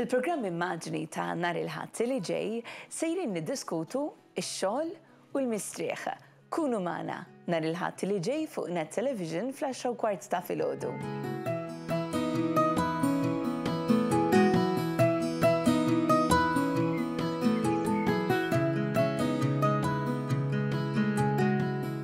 Fil-programm Immaġni ta' nhar il-Ħadd li ġej sejrin niddiskutu x-xogħol u l-mistrieħ. Kunu magħna nhar il-Ħadd li ġej fuq Net Television fl-għaxra u kwart ta' filgħodu.